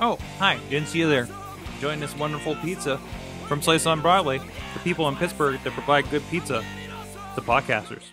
Oh, hi. Didn't see you there. Enjoying this wonderful pizza from Slice on Broadway. The people in Pittsburgh that provide good pizza. The podcasters.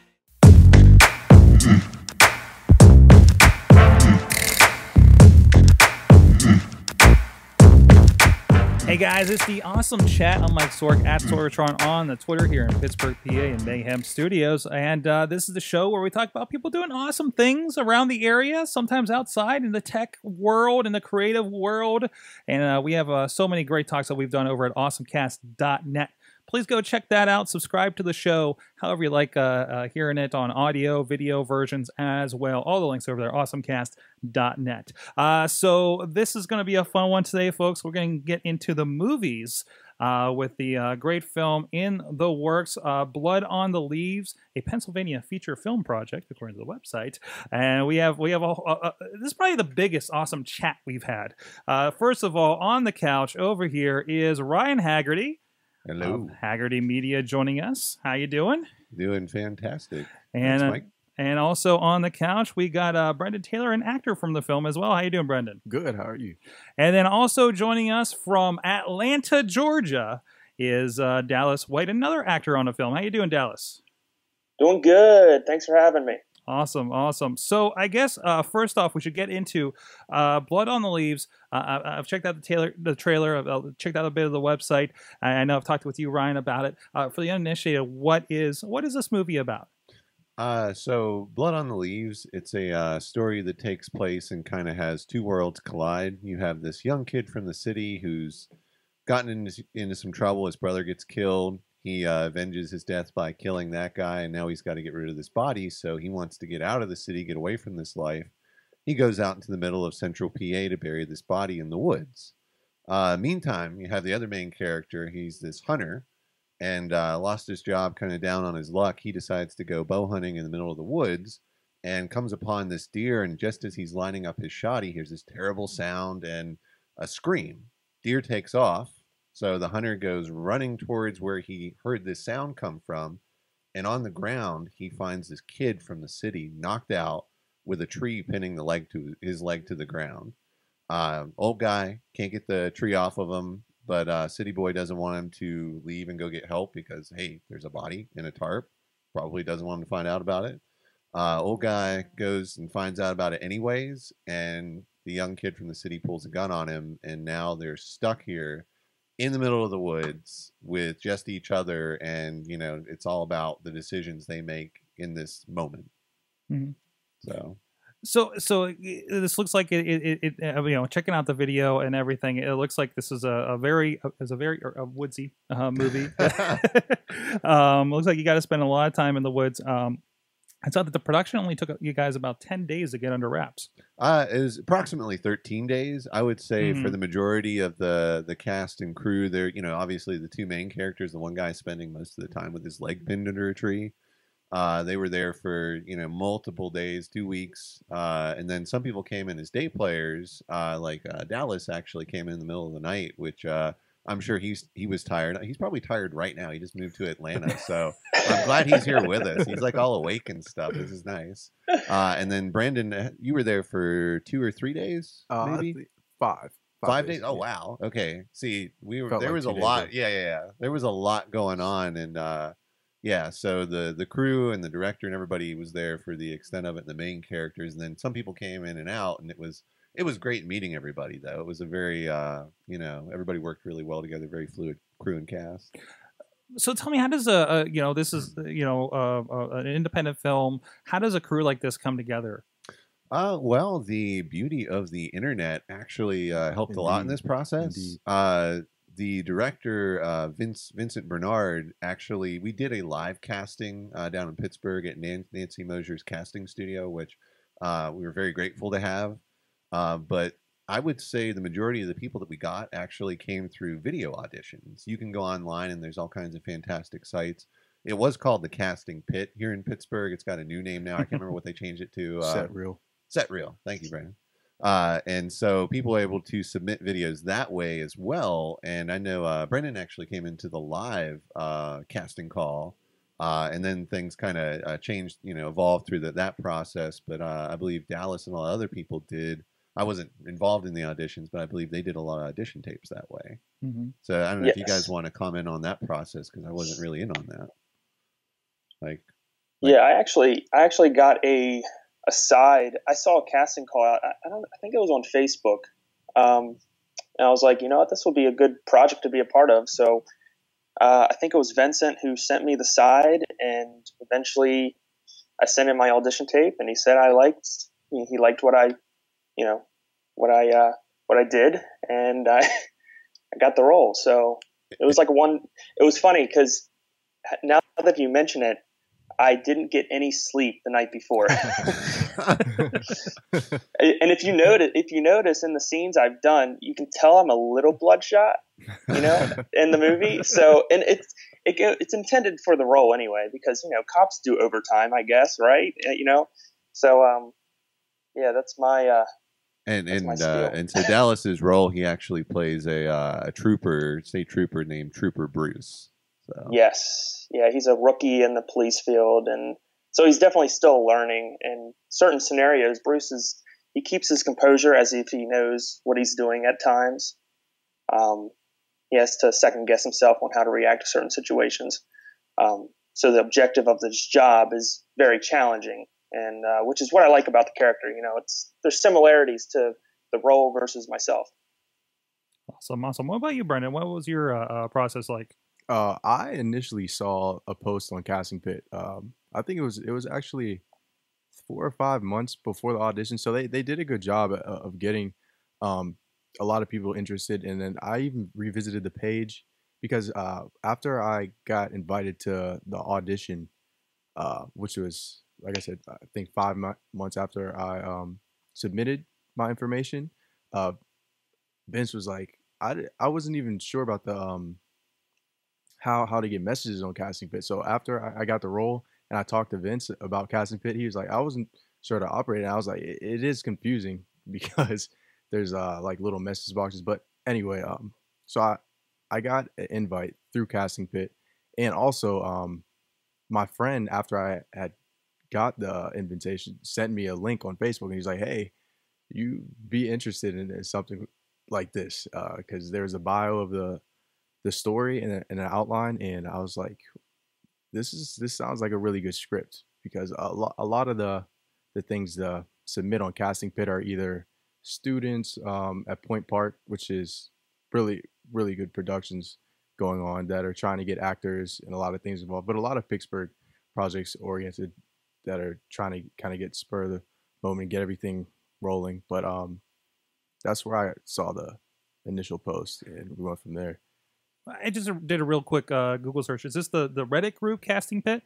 Hey guys, it's the awesome chat. I'm Mike Sorg at Sorgatron on the Twitter here in Pittsburgh, PA, in Mayhem Studios, and uh, this is the show where we talk about people doing awesome things around the area, sometimes outside in the tech world, in the creative world, and uh, we have uh, so many great talks that we've done over at AwesomeCast.net please go check that out. Subscribe to the show, however you like uh, uh, hearing it on audio, video versions as well. All the links over there, awesomecast.net. Uh, so this is going to be a fun one today, folks. We're going to get into the movies. Uh, with the uh, great film in the works, uh, Blood on the Leaves, a Pennsylvania feature film project, according to the website. And we have we have a, a, a this is probably the biggest awesome chat we've had. Uh, first of all, on the couch over here is Ryan Haggerty. Hello. of Haggerty Media joining us. How you doing? Doing fantastic. And Thanks, uh, Mike. and also on the couch we got uh, Brendon Taylor, an actor from the film as well. How you doing, Brendon? Good. How are you? And then also joining us from Atlanta, Georgia, is uh, Dallas White, another actor on the film. How you doing, Dallas? Doing good. Thanks for having me. Awesome, awesome. So I guess uh, first off, we should get into uh, Blood on the Leaves. Uh, I, have checked out the trailer. The trailer. I've, checked out a bit of the website. I know I've talked with you, Ryan, about it. Uh, for the uninitiated, what is what is this movie about? Uh, so Blood on the Leaves, it's a uh, story that takes place and kind of has two worlds collide. You have this young kid from the city who's gotten into, into some trouble. His brother gets killed. He uh, avenges his death by killing that guy, and now he's got to get rid of this body. So he wants to get out of the city, get away from this life. He goes out into the middle of central PA to bury this body in the woods. Uh, meantime, you have the other main character. He's this hunter and uh, lost his job, kind of down on his luck. He decides to go bow hunting in the middle of the woods and comes upon this deer. And just as he's lining up his shot, he hears this terrible sound and a scream. Deer takes off so the hunter goes running towards where he heard this sound come from, and on the ground he finds this kid from the city knocked out with a tree pinning the leg to his leg to the ground. Uh, old guy can't get the tree off of him, but uh, city boy doesn't want him to leave and go get help because hey, there's a body in a tarp. Probably doesn't want him to find out about it. Uh, old guy goes and finds out about it anyways, and the young kid from the city pulls a gun on him, and now they're stuck here in the middle of the woods with just each other and you know it's all about the decisions they make in this moment. Mm-hmm. so. So so this looks like it, it, it, uh, you know checking out the video and everything it looks like this is a, a very is a very a woodsy uh, movie. Um looks like you got to spend a lot of time in the woods um I saw that the production only took you guys about 10 days to get under wraps. Uh, it was approximately 13 days, I would say, mm-hmm. for the majority of the the cast and crew. There, you know, obviously the two main characters, the one guy spending most of the time with his leg pinned under a tree. Uh, they were there for you know multiple days, two weeks, uh, and then some people came in as day players. Uh, like uh, Dallas actually came in the middle of the night, which uh, I'm sure he's he was tired. He's probably tired right now. He just moved to Atlanta, so I'm glad he's here with us. He's like all awake and stuff. This is nice. Uh, and then Brandon, uh, you were there for two or three days, uh, maybe five. Five, five days. days. Oh wow. Okay. See, we were Felt there like was a lot. Yeah, yeah, yeah. There was a lot going on, and uh, yeah. So the the crew and the director and everybody was there for the extent of it. And the main characters, and then some people came in and out, and it was it was great meeting everybody though. It was a very uh, you know everybody worked really well together, very fluid crew and cast. So tell me, how does a, a you know this is you know uh, an independent film? How does a crew like this come together? Uh, well, the beauty of the internet actually uh, helped Indeed. a lot in this process. Uh, the director uh, Vince Vincent Bernard actually we did a live casting uh, down in Pittsburgh at Nancy Mosser's casting studio, which uh, we were very grateful to have. Uh, but I would say the majority of the people that we got actually came through video auditions. You can go online and there's all kinds of fantastic sites. It was called the Casting Pitt here in Pittsburgh. It's got a new name now. I can't remember what they changed it to. Uh, Set Reel. Set Reel. Thank you, Brandon. Uh, and so people were able to submit videos that way as well. And I know uh, Brendon actually came into the live uh, casting call, uh, and then things kind of uh, changed, you know, evolved through the, that process. But uh, I believe Dallas and all other people did I wasn't involved in the auditions, but I believe they did a lot of audition tapes that way. hmm So I don't know if you guys want to comment on that process because I wasn't really in on that. Like, Yeah, I actually I actually got a a side. I saw a casting call out. I, I don't. I think it was on Facebook. Um, and I was like, you know what, this will be a good project to be a part of. So uh, I think it was Vincent who sent me the side, and eventually I sent him my audition tape, and he said I liked he, he liked what I, you know, what I uh, what I did, and I I got the role. So it was like one. It was funny because now that you mention it, I didn't get any sleep the night before. and if you notice, if you notice in the scenes I've done, you can tell I'm a little bloodshot, you know, in the movie. So, and it's it, it's intended for the role anyway, because you know cops do overtime, I guess, right? Uh, You know, so um, yeah, that's my uh, and That's and uh, and so Dallas's role, he actually plays a uh, a trooper, state trooper named Trooper Bruce. So Yes. Yeah, he's a rookie in the police field and so he's definitely still learning in certain scenarios. Bruce is he keeps his composure as if he knows what he's doing at times. Um, he has to second guess himself on how to react to certain situations. Um, so the objective of this job is very challenging, and uh, which is what I like about the character. You know, it's there's similarities to the role versus myself. Awesome, awesome. What about you, Brendon? What was your uh, uh, process like? Uh, I initially saw a post on Casting Pitt. Um, I think it was it was actually four or five months before the audition, so they they did a good job of, of getting um, a lot of people interested. And then I even revisited the page because uh, after I got invited to the audition, uh, which was like I said, I think five mo- months after I um, submitted my information, uh, Vince was like, I, I wasn't even sure about the um, how how to get messages on Casting Pitt. So after I, I got the role and I talked to Vince about Casting Pitt, he was like, I wasn't sure to operate. And I was like, it, it is confusing because there's uh like little message boxes. But anyway, um, so I I got an invite through Casting Pitt, and also um, my friend after I had got the invitation sent me a link on Facebook, and he's like, hey, you be interested in, in something like this because there's a bio of the the story and, a, and an outline and i was like this is this sounds like a really good script because a, lo- a lot of the the things to submit on casting pitt are either students um, at point park which is really really good productions going on that are trying to get actors and a lot of things involved but a lot of pittsburgh projects oriented that are trying to kind of get spur of the moment and get everything rolling but um that's where i saw the initial post and we went from there I just did a real quick uh, Google search. Is this the the Reddit group Casting Pitt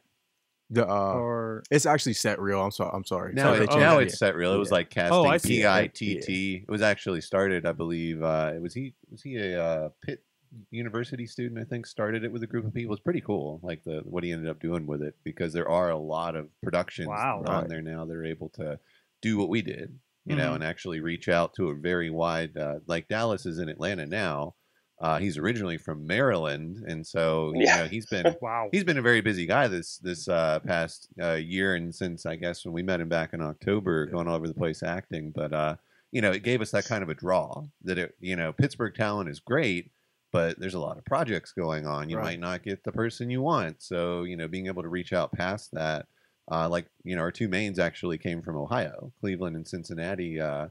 The uh, or it's actually set reel. I'm sorry. I'm sorry. now, Sorry, it, they now it's set reel. It was Yeah. like casting Oh, P I T T. It was actually started, I believe. Uh, was he was he a uh, Pitt University student? I think started it with a group of people. It's pretty cool, like the what he ended up doing with it, because there are a lot of productions Wow. on Right. there now that are able to do what we did, you know, Mhm. and actually reach out to a very wide. Uh, like Dallas is in Atlanta now. Uh, he's originally from Maryland, and so you Yeah. know he's been wow? he's been a very busy guy this this uh, past uh, year and since I guess when we met him back in October, Yeah. going all over the place acting. But uh, you know, it gave us that kind of a draw that it you know Pittsburgh talent is great, but there's a lot of projects going on. You Right. might not get the person you want, so you know, being able to reach out past that. Uh, like you know, our two mains actually came from Ohio, Cleveland and Cincinnati. Uh,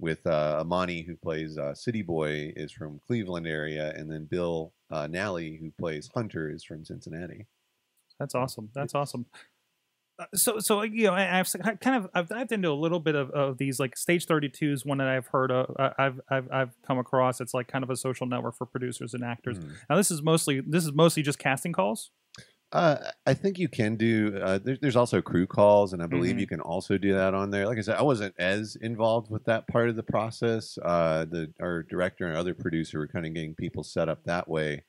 with uh, Amani, who plays uh, City Boy, is from Cleveland area, and then Bill uh, Nally, who plays Hunter, is from Cincinnati. That's awesome. That's awesome. So, so you know, I've kind of I've dived into a little bit of, of these like stage 32 is one that I've heard of. uh, I've I've I've come across. It's like kind of a social network for producers and actors. Mhm. Now, this is mostly this is mostly just casting calls. Uh, I think you can do. Uh, there, there's also crew calls, and I believe Mhm. you can also do that on there. Like I said, I wasn't as involved with that part of the process. Uh, the our director and other producer were kind of getting people set up that way.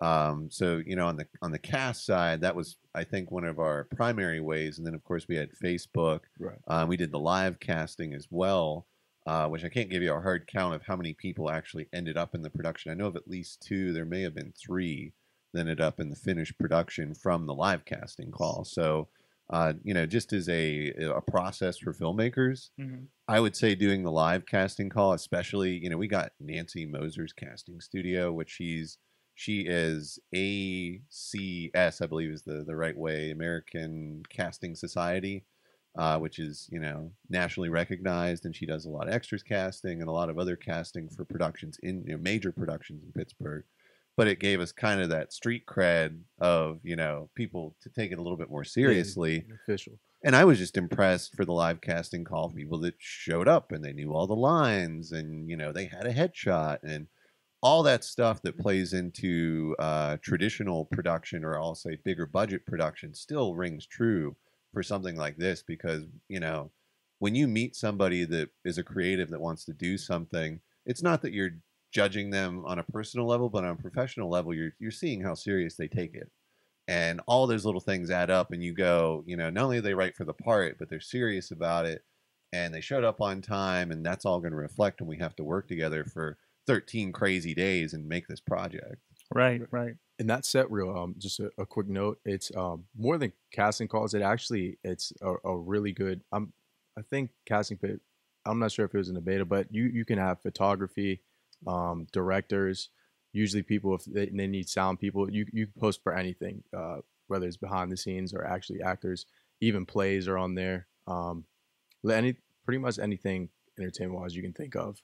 Um, so you know, on the on the cast side, that was I think one of our primary ways, and then of course we had Facebook. Right. Um, we did the live casting as well, uh, which I can't give you a hard count of how many people actually ended up in the production. I know of at least two. There may have been three that ended up in the finished production from the live casting call. So Uh, you know, just as a a process for filmmakers, Mhm. I would say doing the live casting call, especially, you know, we got Nancy Mosser's casting studio, which she's she is ACS, I believe is the the right way, American Casting Society, uh, which is you know nationally recognized, and she does a lot of extras casting and a lot of other casting for productions in you know, major productions in Pittsburgh. But it gave us kind of that street cred of you know people to take it a little bit more seriously. official. And I was just impressed for the live casting call people that showed up and they knew all the lines and you know they had a headshot and all that stuff that plays into uh, traditional production or I'll say bigger budget production still rings true for something like this because you know when you meet somebody that is a creative that wants to do something, it's not that you're judging them on a personal level, but on a professional level, you're you're seeing how serious they take it. And all those little things add up and you go you know not only they write for the part but they're serious about it and they showed up on time and that's all going to reflect and we have to work together for 13 crazy days and make this project Right, right. And that set reel um just a, a quick note it's um more than casting calls it actually it's a, a really good i'm i think casting pitt i'm not sure if it was in the beta but you you can have photography um directors usually people if they, they need sound people you you can post for anything uh whether it's behind the scenes or actually actors even plays are on there um any pretty much anything entertainment wise you can think of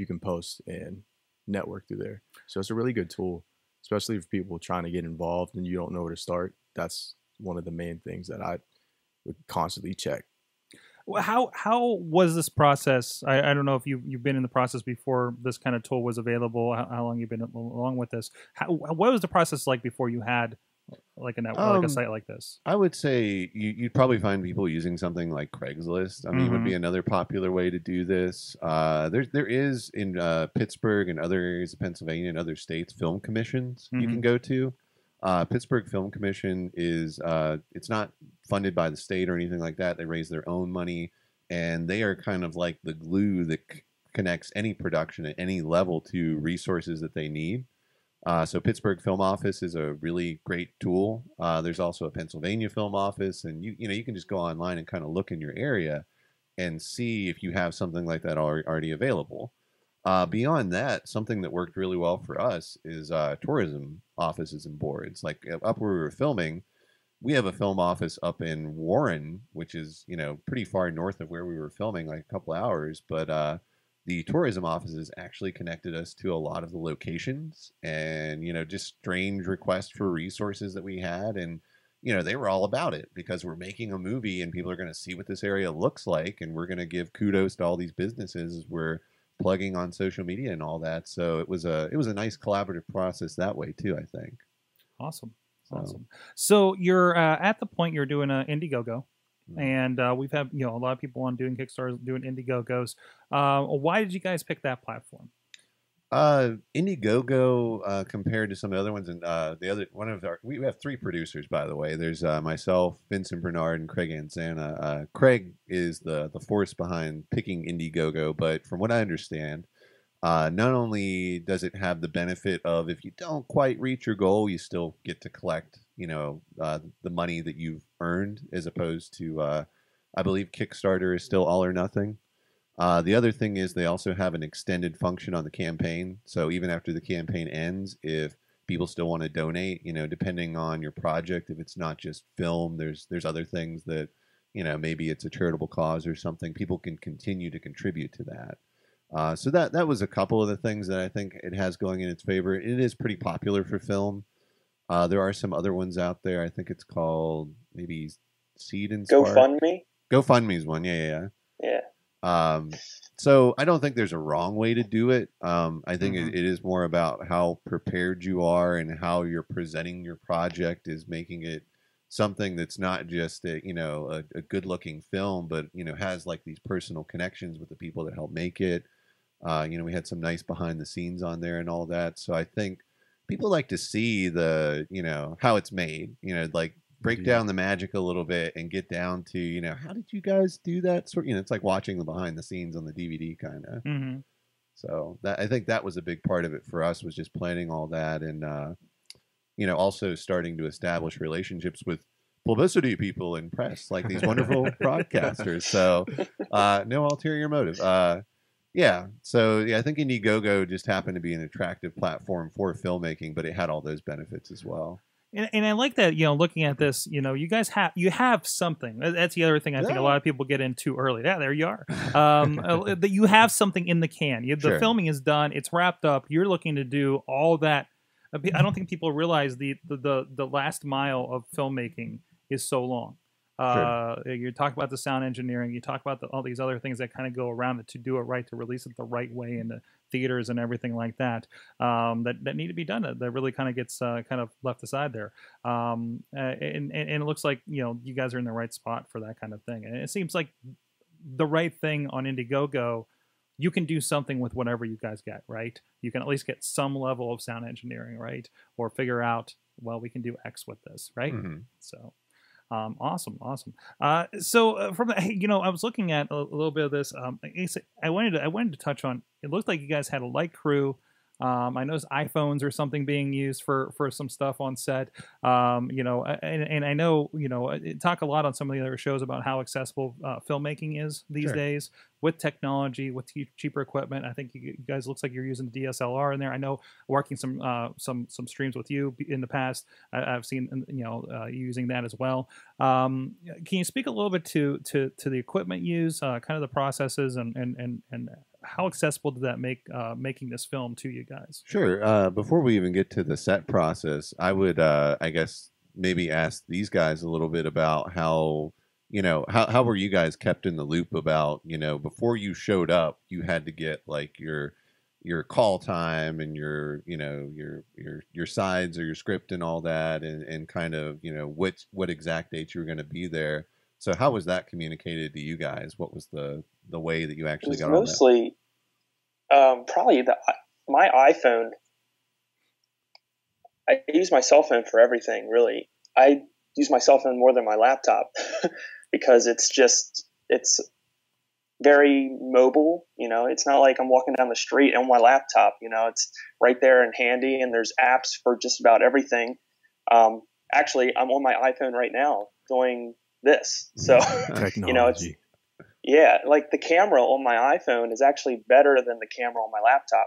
you can post and network through there so it's a really good tool especially for people trying to get involved and you don't know where to start. That's one of the main things that I would constantly check. Well, How how was this process? I, I don't know if you you've been in the process before this kind of tool was available. How, how long you've been along with this? How, what was the process like before you had like a network, like Um, a site like this? i would say you, you'd probably find people using something like craigslist. I mean would be another popular way to do this. Uh, there, there is in uh, pittsburgh and other areas of pennsylvania and other states film commissions you can go to. Uh, pittsburgh film commission is uh, it's not funded by the state or anything like that. They raise their own money and they are kind of like the glue that c- connects any production at any level to resources that they need uh, so Pittsburgh Film Office is a really great tool. Uh, there's also a Pennsylvania Film Office, and you you know you can just go online and kind of look in your area and see if you have something like that already available. Uh, beyond that, something that worked really well for us is uh, tourism offices and boards. Like uh, up where we were filming, we have a film office up in Warren, which is you know pretty far north of where we were filming, like a couple hours. But uh, the tourism offices actually connected us to a lot of the locations, and you know just strange requests for resources that we had, and you know they were all about it because we're making a movie and people are going to see what this area looks like, and we're going to give kudos to all these businesses as we're plugging on social media and all that. So it was a it was a nice collaborative process that way too. I think. Awesome, So, awesome. So you're uh, at the point you're doing a Indiegogo. Mhm. And uh, we've had you know a lot of people on doing Kickstarter, doing Indiegogos. Uh, why did you guys pick that platform? Uh, Indiegogo uh, compared to some of the other ones, and uh, the other one of our we have three producers by the way. There's uh, myself, Vincent Bernard, and Craig Anzana. Uh, Craig is the the force behind picking Indiegogo, but from what I understand, uh, not only does it have the benefit of if you don't quite reach your goal, you still get to collect, you know, uh, the money that you've earned, as opposed to, uh, I believe Kickstarter is still all or nothing. Uh, the other thing is they also have an extended function on the campaign. So even after the campaign ends, if people still want to donate, you know, depending on your project, if it's not just film, there's there's other things that, you know, maybe it's a charitable cause or something. People can continue to contribute to that. Uh, so that that was a couple of the things that I think it has going in its favor. It is pretty popular for film. Uh, there are some other ones out there. I think it's called maybe Seed and Spark. GoFundMe. GoFundMe's one. Yeah, yeah, yeah. Yeah. Um, so I don't think there's a wrong way to do it. Um, I think Mhm. it, it is more about how prepared you are and how you're presenting your project is making it something that's not just a, you know a, a good looking film, but you know has like these personal connections with the people that help make it. Uh, you know, we had some nice behind the scenes on there and all that. So I think people like to see the you know how it's made. You know, like break down the magic a little bit and get down to you know how did you guys do that sort you know it's like watching the behind the scenes on the dvd kind of Mm-hmm. so that i think that was a big part of it for us was just planning all that and uh you know also starting to establish relationships with publicity people and press, like these wonderful broadcasters. So, uh, no ulterior motive. Uh, yeah. So yeah, I think Indiegogo just happened to be an attractive platform for filmmaking, but it had all those benefits as well. And, and I like that, you know, looking at this, you know, you guys have you have something. That's the other thing I think a lot of people get in too early. Yeah, there you are. Um, uh, that you have something in the can. You, the Sure. filming is done. It's wrapped up. You're looking to do all that. I don't think people realize the the the, the last mile of filmmaking is so long. Uh, you talk about the sound engineering. You talk about the, all these other things that kind of go around it to do it right, to release it the right way in the theaters and everything like that. Um, that that need to be done. That, really kind of gets uh, kind of left aside there. Um, and, and and it looks like you know you guys are in the right spot for that kind of thing. And it seems like the right thing on Indiegogo. You can do something with whatever you guys get, right? You can at least get some level of sound engineering, right? Or figure out, well, we can do X with this, right? Mhm. So, um, awesome, awesome. Uh, so uh, from the, you know, I was looking at a, a little bit of this. Um, I wanted to, I wanted to touch on. It looked like you guys had a light crew. Um, I noticed iPhones or something being used for for some stuff on set. Um, you know, and, and I know you know talk a lot on some of the other shows about how accessible uh, filmmaking is these Sure. days with technology, with che- cheaper equipment. I think you you guys looks like you're using DSLR in there. I know working some uh, some some streams with you in the past. I, I've seen you know uh, using that as well. Um, can you speak a little bit to to to the equipment use, uh, kind of the processes, and and and and how accessible did that make uh, making this film to you guys? Sure. Uh, before we even get to the set process, I would, uh, I guess, maybe ask these guys a little bit about how, you know, how how were you guys kept in the loop about, you know, before you showed up, you had to get like your your call time and your you know your your your sides or your script and all that and and kind of you know what what exact date you were going to be there so how was that communicated to you guys what was the the way that you It actually was got on that mostly um, probably the my iPhone. I use my cell phone for everything. Really, I use my cell phone more than my laptop because it's just it's very mobile. You know, it's not like I'm walking down the street on my laptop. You know, it's right there and handy, and there's apps for just about everything. Um, actually, I'm on my iPhone right now doing this. So. You know, it's- Yeah, like the camera on my iPhone is actually better than the camera on my laptop.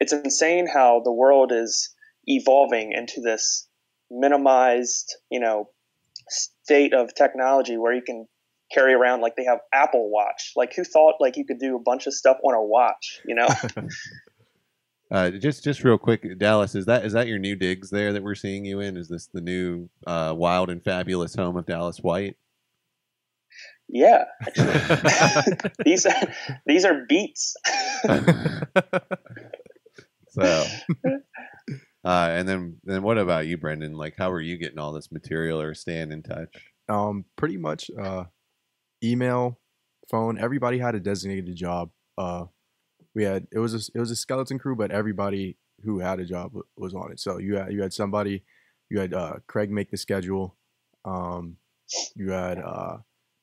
It's insane how the world is evolving into this minimized, you know, state of technology where you can carry around like they have Apple Watch. Like who thought like you could do a bunch of stuff on a watch, you know? Uh, just just real quick, Dallas, is that is that your new digs there that we're seeing you in? Is this the new uh, wild and fabulous home of Dallas White? Yeah, actually. these these are beats. So, uh, and then then what about you, Brendon? Like, how are you getting all this material or staying in touch? Um, pretty much uh, email, phone. Everybody had a designated job. Uh, we had it was a, it was a skeleton crew, but everybody who had a job was on it. So you had you had somebody, you had uh, Craig make the schedule. Um, you had uh,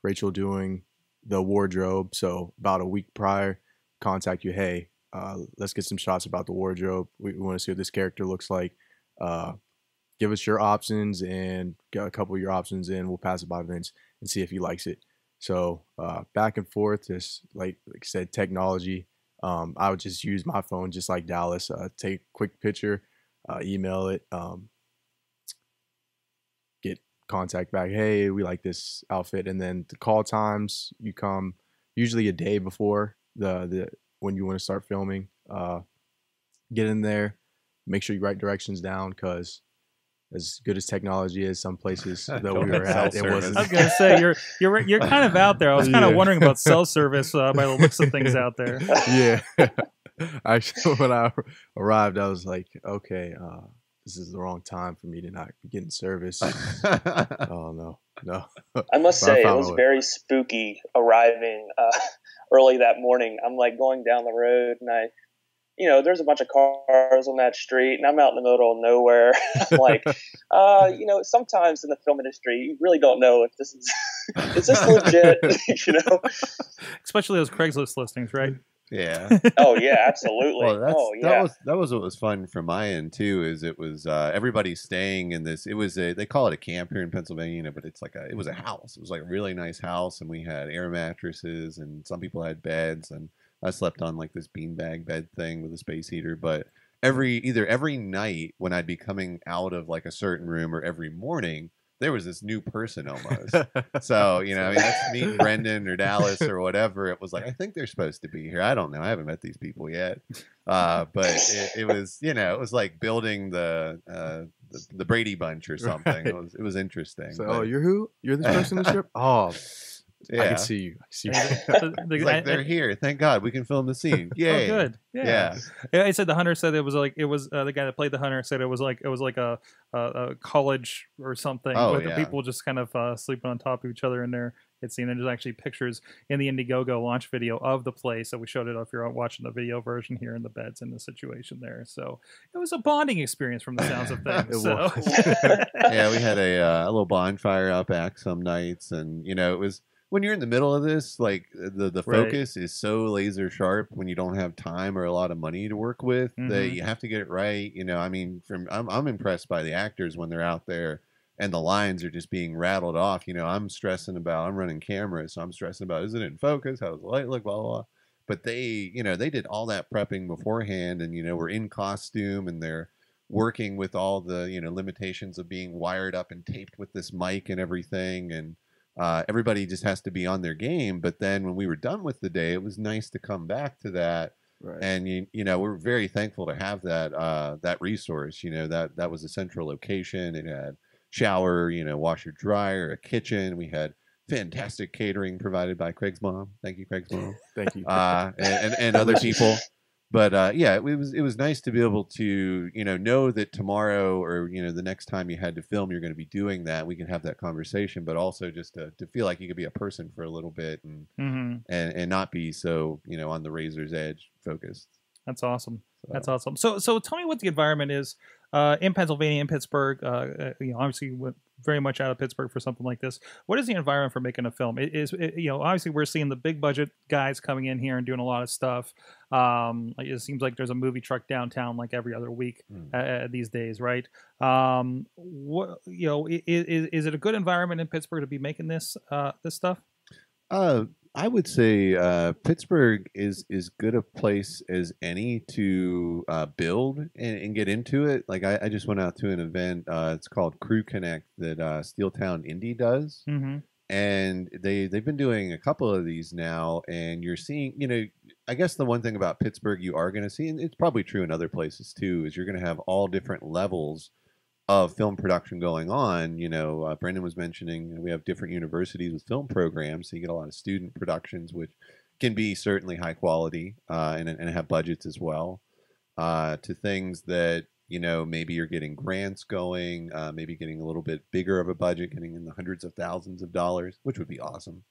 Rachel doing the wardrobe. So about a week prior, contact you. Hey, uh, let's get some shots about the wardrobe. We, we want to see what this character looks like. Uh, give us your options and get a couple of your options in. We'll pass it by Vince and see if he likes it. So uh, back and forth, just like like I said, technology. Um, I would just use my phone, just like Dallas. Uh, take a quick picture, uh, email it, um, contact back. Hey, we like this outfit, and then the call times you come usually a day before the the when you want to start filming. Uh, get in there, make sure you write directions down because as good as technology is, some places that we were at, cell it wasn't. I was gonna say you're you're you're kind of out there. I was kind of wondering about cell service uh, by the looks of things out there. yeah. Actually, when I arrived, I was like, okay, uh, this is the wrong time for me to not be getting service. oh no, no. I must But I say, it was very spooky arriving uh, early that morning. I'm like going down the road, and I, you know, there's a bunch of cars on that street, and I'm out in the middle of nowhere. I'm like, uh, you know, sometimes in the film industry, you really don't know if this is is this legit, you know. Especially those Craigslist listings, right? Yeah. Oh yeah, absolutely. Well, that's, oh yeah. that was that was what was fun from my end too. Is it was uh, everybody staying in this. It was a they call it a camp here in Pennsylvania, but it's like a it was a house. It was like a really nice house, and we had air mattresses, and some people had beds, and I slept on like this beanbag bed thing with a space heater. But every either every night when I'd be coming out of like a certain room, or every morning, there was this new person almost. So, you know, I mean, that's meeting Brendon or Dallas or whatever. It was like, I think they're supposed to be here. I don't know. I haven't met these people yet. Uh, but it, it was, you know, it was like building the, uh, the, the Brady Bunch or something. Right. It was, it was interesting. So, but, oh, you're who? You're this person in the strip? Oh, yeah. I can see you. I see you. The- the- It's like they're here. Thank God we can film the scene. Oh, Yay. good. Yeah. Yeah. Yeah, I said the hunter said it was like it was uh, the guy that played the hunter said it was like it was like a a, a college or something Oh, with the yeah. people just kind of uh, sleeping on top of each other in there. It's seen and there's actually pictures in the Indiegogo launch video of the place. So we showed it if you're watching the video version here in the beds in the situation there. So it was a bonding experience from the sounds of things. It so was. yeah, we had a, uh, a little bonfire out back some nights, and you know, it was when you're in the middle of this, like the the Right. focus is so laser sharp when you don't have time or a lot of money to work with that Mhm. you have to get it right. You know, I mean, from I'm I'm impressed by the actors when they're out there and the lines are just being rattled off. You know, I'm stressing about I'm running cameras, so I'm stressing about is it in focus? How does the light look? Blah blah. blah. But they, you know, they did all that prepping beforehand, and you know, we're in costume and they're working with all the you know limitations of being wired up and taped with this mic and everything and uh, everybody just has to be on their game but then when we were done with the day it was nice to come back to that Right. and you, you know we're very thankful to have that uh, that resource you know that that was a central location it had shower you know washer dryer a kitchen we had fantastic catering provided by craig's mom thank you craig's mom Thank you. uh, and, and, and other people. But uh, yeah, it was it was nice to be able to you know know that tomorrow or you know the next time you had to film, you're going to be doing that. We can have that conversation, but also just to, to feel like you could be a person for a little bit and Mhm. and and not be so you know on the razor's edge focused. That's awesome. So, That's awesome. So, so tell me what the environment is uh, in Pennsylvania, in Pittsburgh. Uh, uh, you know, obviously, went very much out of Pittsburgh for something like this. What is the environment for making a film? It is it, you know, obviously, we're seeing the big budget guys coming in here and doing a lot of stuff. Um, it seems like there's a movie truck downtown like every other week Hmm. uh, these days, right? Um, what you know, is, is it a good environment in Pittsburgh to be making this uh, this stuff? Uh, I would say uh, Pittsburgh is is good a place as any to uh, build and, and get into it. Like I, I just went out to an event. Uh, it's called Crew Connect that uh, Steeltown Indie does, Mm-hmm. and they they've been doing a couple of these now. And you're seeing, you know, I guess the one thing about Pittsburgh you are going to see, and it's probably true in other places too, is you're going to have all different levels of film production going on. You know, uh, was mentioning you know, we have different universities with film programs, so you get a lot of student productions, which can be certainly high quality uh, and, and have budgets as well. Uh, to things that you know maybe you're getting grants going, uh, maybe getting a little bit bigger of a budget, getting in the hundreds of thousands of dollars, which would be awesome.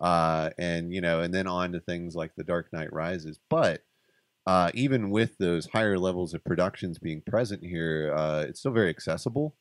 Uh, and you know, and then on to things like The Dark Knight Rises, but uh, even with those higher levels of productions being present here, uh, it's still very accessible.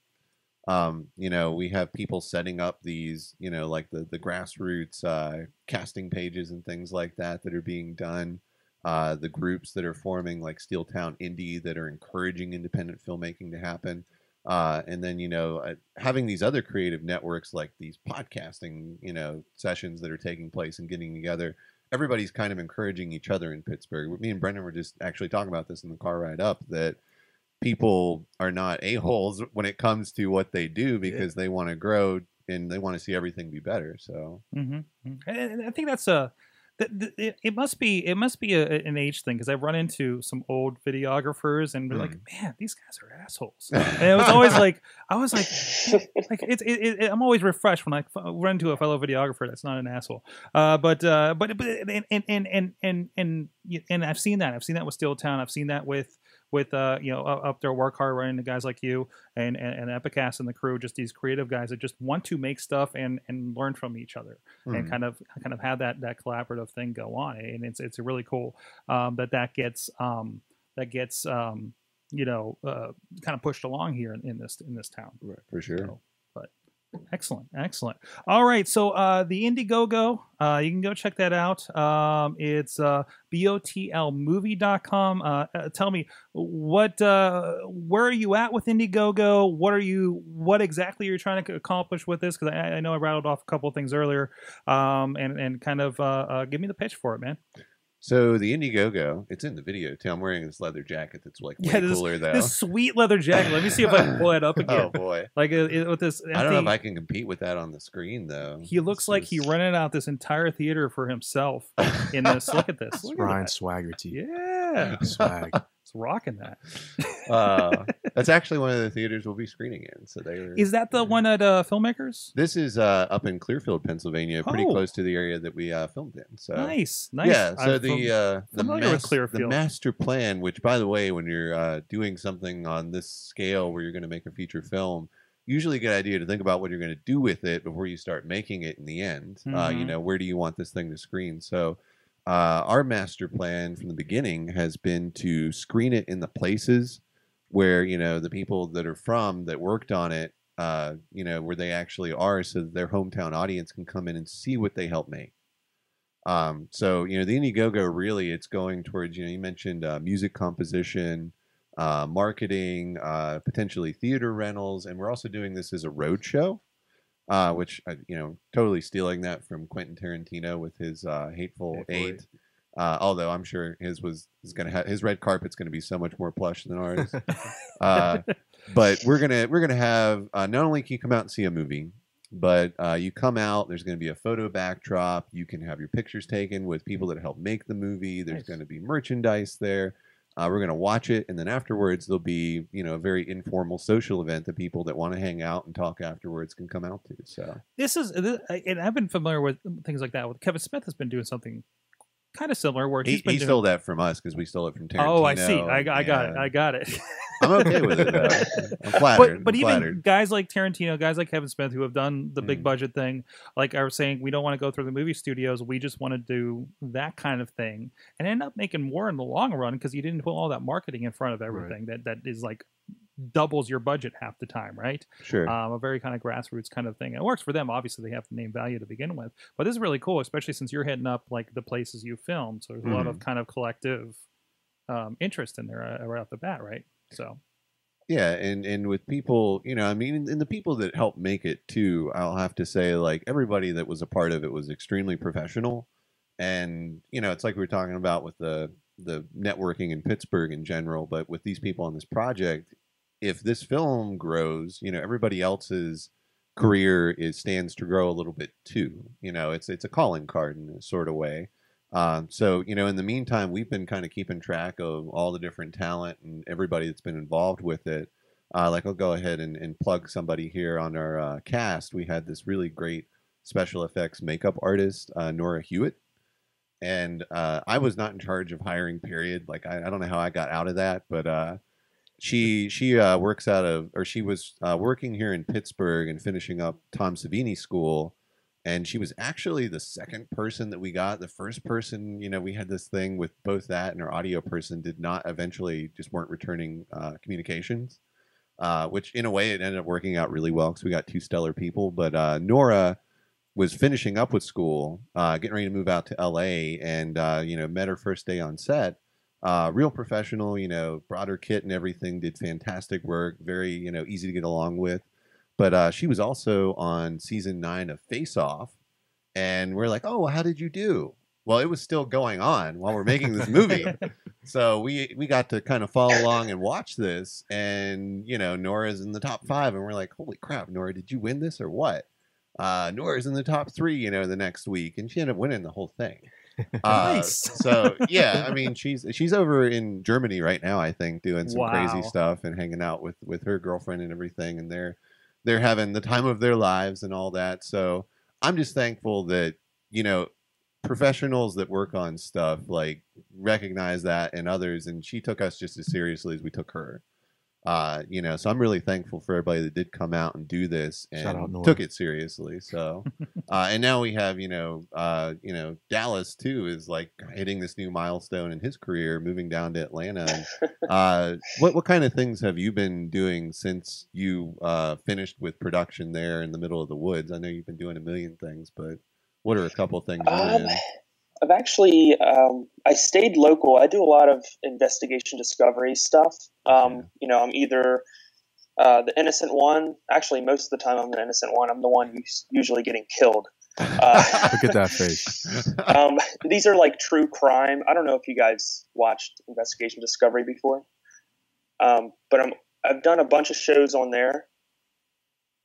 Um, you know, we have people setting up these, you know, like the the grassroots uh, casting pages and things like that that are being done. Uh, the groups that are forming, like Steel Town Indie, that are encouraging independent filmmaking to happen. Uh, and then you know uh, having these other creative networks like these podcasting you know sessions that are taking place and getting together everybody's kind of encouraging each other in Pittsburgh. Me and Brendon were just actually talking about this in the car ride up that people are not a-holes when it comes to what they do because they want to grow and they want to see everything be better. So Mm-hmm. And and I think that's a. It, it must be it must be a, an age thing because I've run into some old videographers and they're like, man, these guys are assholes. And it was always like I was like, like it's it, it, I'm always refreshed when I run into a fellow videographer that's not an asshole. Uh, but uh, but but and and and and and and, and I've seen that. I've seen that with Steel Town. I've seen that with with uh you know up there work hard running into guys like you and and, and Epicast and the crew. Just these creative guys that just want to make stuff and and learn from each other and Mhm. kind of kind of have that that collaborative thing go on. And it's it's really cool um, that that gets um, that gets um, you know uh, kind of pushed along here in, in this in this town. Right, for sure. So, but Excellent, excellent. All right, so uh, the Indiegogo, uh, you can go check that out. Um, it's uh, botlmovie.com. Uh, uh, tell me what, uh, where are you at with Indiegogo? What are you, what exactly you're trying to accomplish with this? Because I, I know I rattled off a couple of things earlier, um, and and kind of uh, uh, give me the pitch for it, man. So the Indiegogo, it's in the video too. I'm wearing this leather jacket that's like way Yeah, this- cooler though. This sweet leather jacket. Let me see if I can pull it up again. oh boy. Like uh, it- with this, I don't know if I can compete with that on the screen though. He looks This like he rented out this entire theater for himself in this. Look at this. It's Look Ryan at Swaggerty. that. Yeah. Swag. It's rocking that. uh, that's actually one of the theaters we'll be screening in. So they Is that the one at uh, Filmmakers? This is uh, up in Clearfield, Pennsylvania, pretty Oh. close to the area that we uh, filmed in. So Nice, nice. Yeah, so I'm the uh, the, mas- the master plan, which by the way, when you're uh, doing something on this scale where you're going to make a feature film, usually a good idea to think about what you're going to do with it before you start making it in the end. Uh, you Mhm. know, where do you want this thing to screen? So. Uh, our master plan from the beginning has been to screen it in the places where you know the people that are from that worked on it uh, you know where they actually are so their hometown audience can come in and see what they helped make um, so you know the indiegogo really it's going towards you know you mentioned uh, music composition uh, marketing uh, potentially theater rentals and we're also doing this as a road show uh, which uh, you know totally stealing that from quentin tarantino with his uh, hateful Hateful eight Eight. Uh, although I'm sure his was is gonna have his red carpet's gonna be so much more plush than ours. uh, but we're gonna we're gonna have uh, not only can you come out and see a movie, but uh, you come out. There's gonna be a photo backdrop. You can have your pictures taken with people that helped make the movie. There's Nice. gonna be merchandise there. Uh, we're gonna watch it, and then afterwards there'll be you know a very informal social event that people that want to hang out and talk afterwards can come out to. So This is, and I've been familiar with things like that. With Kevin Smith has been doing something kind of similar, where he, he's been he stole that from us because we stole it from Tarantino. oh, I see. I, I got it. I got it. I'm okay with it though. I'm flattered. but but I'm even flattered. guys like Tarantino, guys like Kevin Smith, who have done the big Mm. budget thing, like I was saying, we don't want to go through the movie studios. We just want to do that kind of thing and end up making more in the long run because you didn't put all that marketing in front of everything that that is like doubles your budget half the time, right? Sure. Um, a very kind of grassroots kind of thing. It works for them. Obviously, they have the name value to begin with, but this is really cool, especially since you're hitting up like the places you filmed. So there's a lot Mm-hmm. of kind of collective um, interest in there uh, right off the bat, right? So Yeah, and and with people, you know, I mean, and the people that helped make it too, I'll have to say, like everybody that was a part of it was extremely professional, and you know, it's like we were talking about with the the networking in Pittsburgh in general, but with these people on this project, if this film grows, you know, everybody else's career is stands to grow a little bit too. You know, it's it's a calling card in a sort of way. Um, so you know, in the meantime, we've been kind of keeping track of all the different talent and everybody that's been involved with it. Uh, like I'll go ahead and, and plug somebody here on our uh, cast. We had this really great special effects makeup artist, uh, Nora Hewitt, and uh, I was not in charge of hiring. Period. Like I, I don't know how I got out of that, but uh, she she uh, works out of or she was uh, working here in Pittsburgh and finishing up Tom Savini School. And she was actually the second person that we got. The first person you know we had this thing with both that and our audio person did not eventually just weren't returning uh, communications uh, which in a way it ended up working out really well because we got two stellar people. But uh, nora was finishing up with school uh, getting ready to move out to la and you know met her first day on set uh, real professional you know brought her kit and everything did fantastic work very you know easy to get along with but uh, she was also on season nine of Face Off, and we're like, "Oh, well, how did you do?" Well, it was still going on while we're making this movie, so we we got to kind of follow along and watch this. And you know, Nora's in the top five, and we're like, "Holy crap, Nora! Did you win this or what?" Uh, Nora's in the top three, you know, the next week, and she ended up winning the whole thing. Uh, Nice. so yeah, I mean, she's she's over in Germany right now, I think, doing some Wow. crazy stuff and hanging out with with her girlfriend and everything, and they're they're having the time of their lives and all that. So I'm just thankful that you know professionals that work on stuff like recognize that and others, and she took us just as seriously as we took her. Uh, you know, so I'm really thankful for everybody that did come out and do this and took it seriously. So, uh, and now we have, you know, uh, you know, Dallas too is like hitting this new milestone in his career, moving down to Atlanta. And, uh, what what kind of things have you been doing since you uh, finished with production there in the middle of the woods? I know you've been doing a million things, but what are a couple of things? Um, in? I've actually um, I stayed local. I do a lot of investigation discovery stuff. Um, Yeah. You know, I'm either uh, the innocent one. Actually, most of the time I'm the innocent one. I'm the one who's usually getting killed. Uh, Look at that face. um, these are like true crime. I don't know if you guys watched Investigation Discovery before, um, but I'm I've done a bunch of shows on there,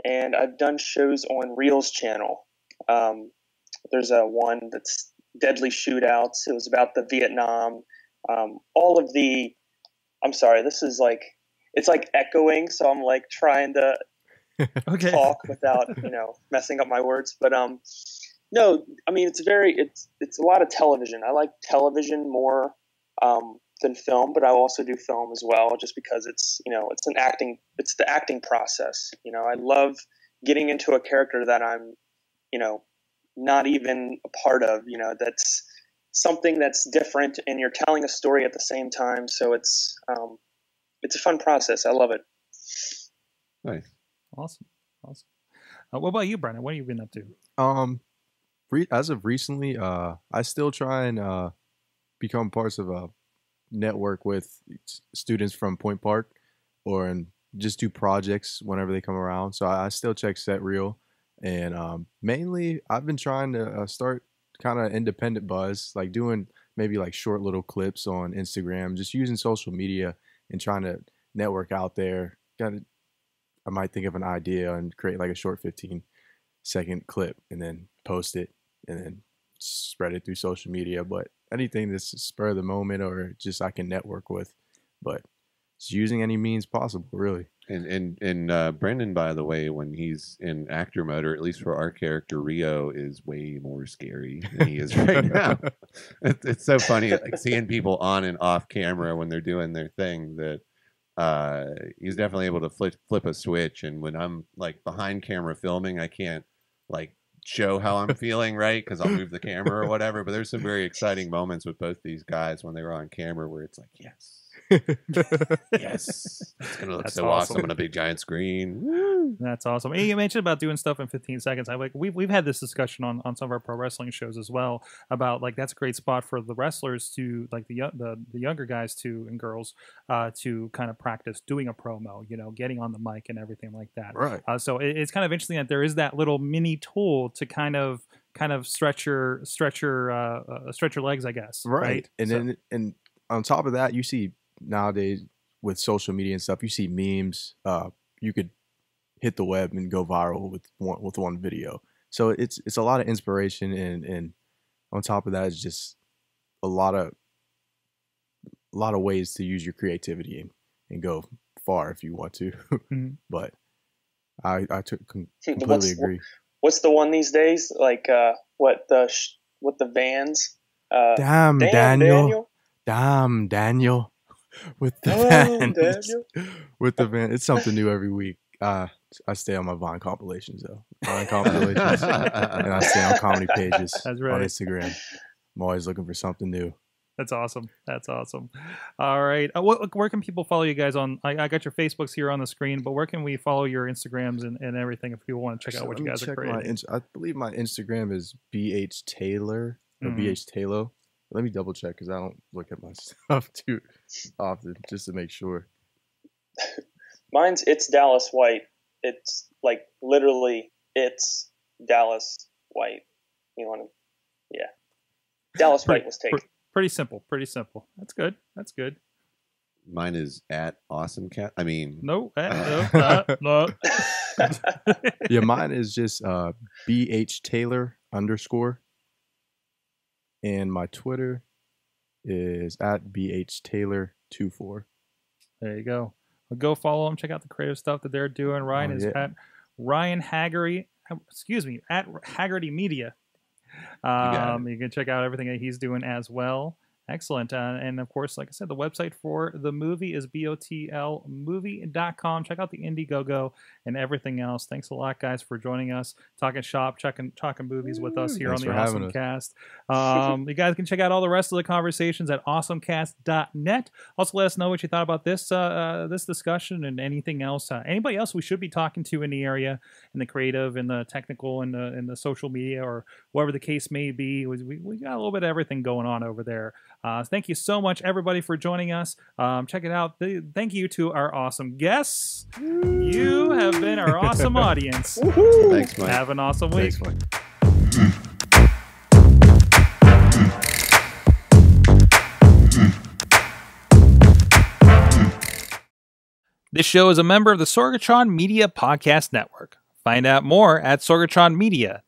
and I've done shows on Reelz channel. Um, there's a one that's Deadly Shootouts. It was about the Vietnam. Um, all of the. I'm sorry. This is like it's like echoing, so I'm like trying to Okay. talk without you know messing up my words but um no i mean it's very it's it's a lot of television i like television more um than film but i also do film as well just because it's you know it's an acting it's the acting process you know i love getting into a character that i'm you know not even a part of you know that's something that's different and you're telling a story at the same time so it's um it's a fun process i love it nice. Awesome. Awesome. Uh, what about you, Brendon? What have you been up to? Um, re- as of recently, uh, I still try and uh, become parts of a network with s- students from Point Park, or and just do projects whenever they come around. So I, I still check Set Reel, and um, mainly I've been trying to uh, start kind of independent buzz, like doing maybe like short little clips on Instagram, just using social media and trying to network out there. Got to, I might think of an idea and create like a short 15 second clip and then post it and then spread it through social media. But anything that's spur of the moment or just I can network with, but it's using any means possible, really. And and and uh, Brendon, by the way, when he's in actor mode, or at least for our character, Rio is way more scary than he is right now. It's, it's so funny, like seeing people on and off camera when they're doing their thing. That uh, he's definitely able to flip flip a switch. And when I'm like behind camera filming, I can't like show how I'm feeling, right? Because I'll move the camera or whatever. But there's some very exciting moments with both these guys when they were on camera, where it's like, yes. Yes, it's gonna look That's so awesome. awesome. on a big giant screen. Woo. That's awesome. And you mentioned about doing stuff in 15 seconds. I like we've we've had this discussion on, on some of our pro wrestling shows as well about like that's a great spot for the wrestlers to like the the, the younger guys to and girls uh, to kind of practice doing a promo. You know, getting on the mic and everything like that. right. Uh, so it, it's kind of interesting that there is that little mini tool to kind of kind of stretch your stretch your uh, uh, stretch your legs, I guess. right and So- then and on top of that you see nowadays with social media and stuff you see memes uh you could hit the web and go viral with one with one video so it's it's a lot of inspiration and and on top of that it's just a lot of a lot of ways to use your creativity and, and go far if you want to Mhm. but i i took What's- agree what's the one these days? Like uh, what the sh- what the vans? Uh, damn, damn, daniel, Daniel. damn daniel with the Oh. Daniel. with the van. It's something new every week. Uh, I stay on my Vine compilations though. Vine compilations, and I stay on comedy pages That's on. Instagram. I'm always looking for something new. That's awesome. That's awesome. All right. Uh, what, where can people follow you guys on? I, I got your Facebooks here on the screen, but where can we follow your Instagrams and, and everything if people want to check out what you guys are check my creating? I believe my Instagram is bh taylor or Mhm. bh taylor. Let me double check because I don't look at my stuff too often just to make sure. Mine's it's Dallas White. It's like literally it's Dallas White. You want to, yeah. Dallas White was taken. Pretty simple. Pretty simple. That's good. That's good. Mine is at awesome cat. I mean, No, eh, no, uh, no. Yeah, mine is just uh, bh taylor underscore, and my Twitter is at bh taylor 24 There you go. Go follow them. Check out the creative stuff that they're doing. Ryan Oh, is yeah. at Ryan Haggerty. Excuse me, at Haggerty Media. Um, you can check out everything that he's doing as well. Excellent. Uh, and of course, like I said, the website for the movie is botlmovie.com. Check out the Indiegogo and everything else. Thanks a lot, guys, for joining us, talking shop, checking, talking movies with us here Thanks on the Awesome. Cast. Um, you guys can check out all the rest of the conversations at awesomecast.net. Also, let us know what you thought about this uh, uh, this discussion and anything else. Uh, anybody else we should be talking to in the area, in the creative, in the technical, in the in the social media, or whatever the case may be. We, we, we got a little bit of everything going on over there. Uh, thank you so much, everybody, for joining us. Um, check it out. Th- Thank you to our awesome guests. You have been our awesome audience. Woohoo! Thanks, Mike. Have an awesome week. Thanks, Mike. This show is a member of the Sorgatron Media Podcast Network. Find out more at sorgatronmedia.com.